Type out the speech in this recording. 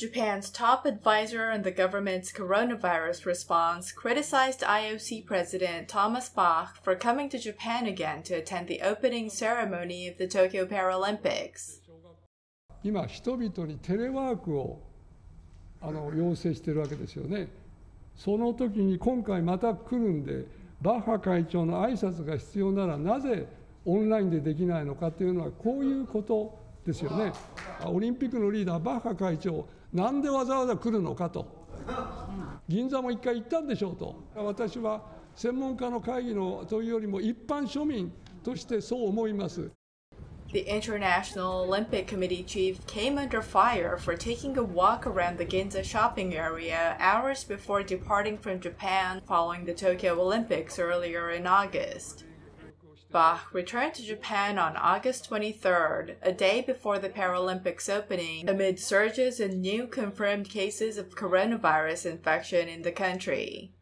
Japan's top advisor on the government's coronavirus response criticized IOC President Thomas Bach for coming to Japan again to attend the opening ceremony of the Tokyo Paralympics. 今、人々にテレワークをあの要請しているわけですよね。その時に今回また来るんで、バッハ会長の挨拶が必要ならなぜオンラインでできないのかというのはこういうことですよね。オリンピックのリーダー、バッハ会長、なんでわざわざ来るのかと、銀座も一回行ったんでしょうと、私は専門家の会議のというよりも、一般庶民としてそう思います。The International Olympic Committee chief came under fire for taking a walk around the Ginza shopping area hours before departing from Japan following the Tokyo Olympics earlier in August. Bach returned to Japan on August 23rd, a day before the Paralympics opening, amid surges in new confirmed cases of coronavirus infection in the country.